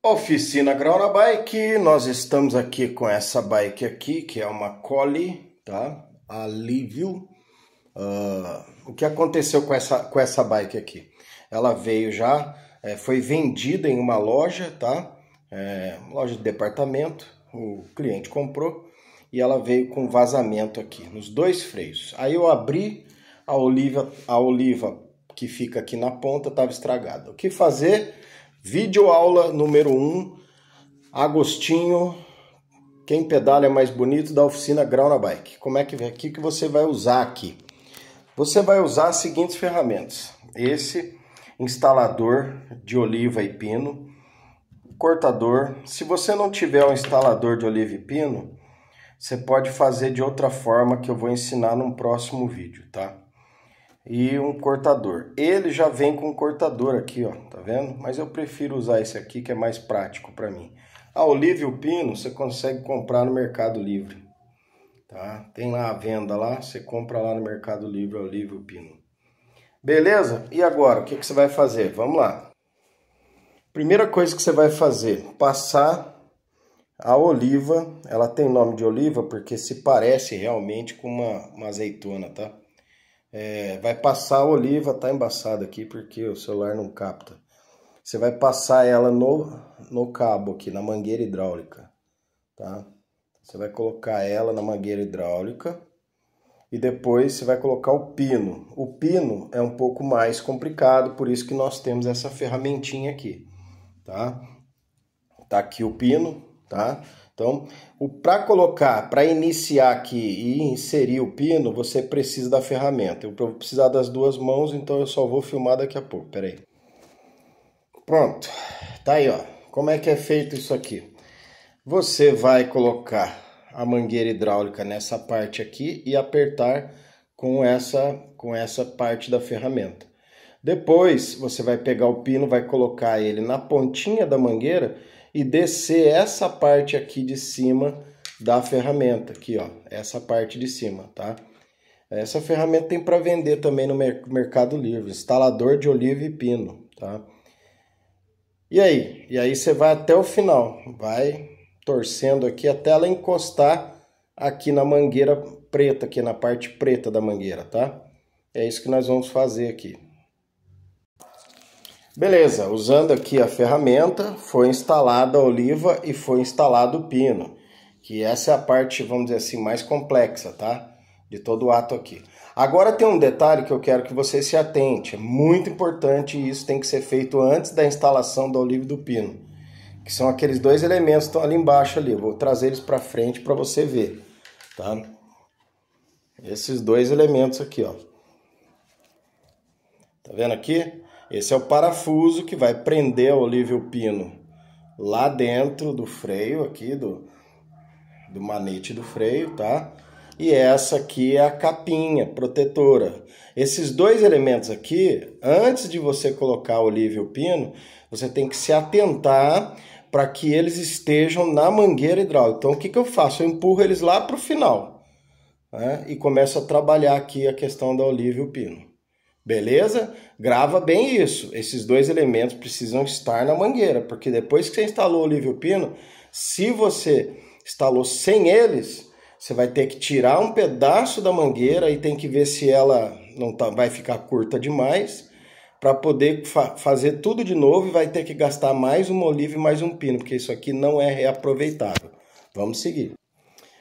Oficina Grau na Bike, nós estamos aqui com essa bike aqui, que é uma Collie, tá? Alívio. Uh, o que aconteceu com essa, com essa bike aqui? Ela veio já, é, foi vendida em uma loja, tá? É, loja de departamento, o cliente comprou e ela veio com vazamento aqui, nos dois freios. Aí eu abri a oliva, a oliva que fica aqui na ponta estava estragada. O que fazer? Vídeo aula número 1, um, Agostinho, quem pedala é mais bonito da oficina Grau na Bike. Como é que vem aqui que você vai usar aqui? Você vai usar as seguintes ferramentas. Esse instalador de oliva e pino, cortador. Se você não tiver um instalador de oliva e pino, você pode fazer de outra forma que eu vou ensinar num próximo vídeo, tá? E um cortador. Ele já vem com um cortador aqui, ó, tá vendo? Mas eu prefiro usar esse aqui que é mais prático para mim. A oliva e o pino você consegue comprar no Mercado Livre, tá? Tem lá a venda lá, você compra lá no Mercado Livre a oliva e o pino. Beleza? E agora, o que, que você vai fazer? Vamos lá. Primeira coisa que você vai fazer, passar a oliva, ela tem nome de oliva porque se parece realmente com uma, uma azeitona, tá? É, vai passar a oliva, tá embaçada aqui porque o celular não capta. Você vai passar ela no, no cabo aqui, na mangueira hidráulica, tá? Você vai colocar ela na mangueira hidráulica e depois você vai colocar o pino. O pino é um pouco mais complicado, por isso que nós temos essa ferramentinha aqui, tá? Tá aqui o pino, tá? Então, para colocar, para iniciar aqui e inserir o pino, você precisa da ferramenta. Eu vou precisar das duas mãos, então eu só vou filmar daqui a pouco. Pera aí. Pronto. Tá aí, ó. Como é que é feito isso aqui? Você vai colocar a mangueira hidráulica nessa parte aqui e apertar com essa, com essa parte da ferramenta. Depois, você vai pegar o pino, vai colocar ele na pontinha da mangueira e descer essa parte aqui de cima da ferramenta, aqui ó, essa parte de cima, tá? Essa ferramenta tem para vender também no Mercado Livre, instalador de oliva e pino, tá? E aí? E aí você vai até o final, vai torcendo aqui até ela encostar aqui na mangueira preta, aqui na parte preta da mangueira, tá? É isso que nós vamos fazer aqui. Beleza, usando aqui a ferramenta, foi instalada a oliva e foi instalado o pino, que essa é a parte, vamos dizer assim, mais complexa, tá? De todo o ato aqui. Agora tem um detalhe que eu quero que você se atente, é muito importante e isso tem que ser feito antes da instalação da oliva e do pino, que são aqueles dois elementos que estão ali embaixo ali, vou trazer eles para frente para você ver, tá? Esses dois elementos aqui, ó. Tá vendo aqui? Esse é o parafuso que vai prender a Olívio Pino lá dentro do freio aqui, do, do manete do freio, tá? E essa aqui é a capinha protetora. Esses dois elementos aqui, antes de você colocar o Olívio Pino, você tem que se atentar para que eles estejam na mangueira hidráulica. Então, o que, que eu faço? Eu empurro eles lá para o final né? e começo a trabalhar aqui a questão da Olívio Pino. Beleza? Grava bem isso. Esses dois elementos precisam estar na mangueira, porque depois que você instalou o Livio Pino, se você instalou sem eles, você vai ter que tirar um pedaço da mangueira e tem que ver se ela não tá, vai ficar curta demais para poder fa fazer tudo de novo e vai ter que gastar mais uma oliva e mais um pino, porque isso aqui não é reaproveitável. Vamos seguir.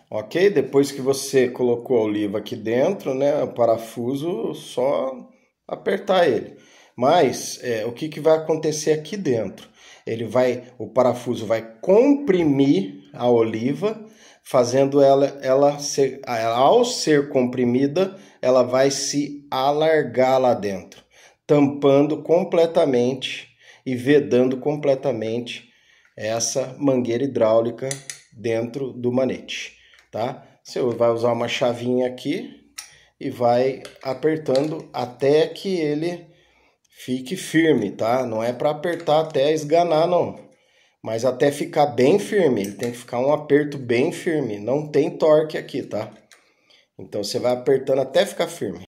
Ok? Depois que você colocou a oliva aqui dentro, né, o parafuso só apertar ele. Mas é, o que, que vai acontecer aqui dentro? Ele vai, o parafuso vai comprimir a oliva, fazendo ela, ela ser, ao ser comprimida, ela vai se alargar lá dentro, tampando completamente e vedando completamente essa mangueira hidráulica dentro do manete, tá? Você vai usar uma chavinha aqui e vai apertando até que ele fique firme, tá? Não é para apertar até esganar, não. Mas até ficar bem firme, ele tem que ficar um aperto bem firme. Não tem torque aqui, tá? Então você vai apertando até ficar firme.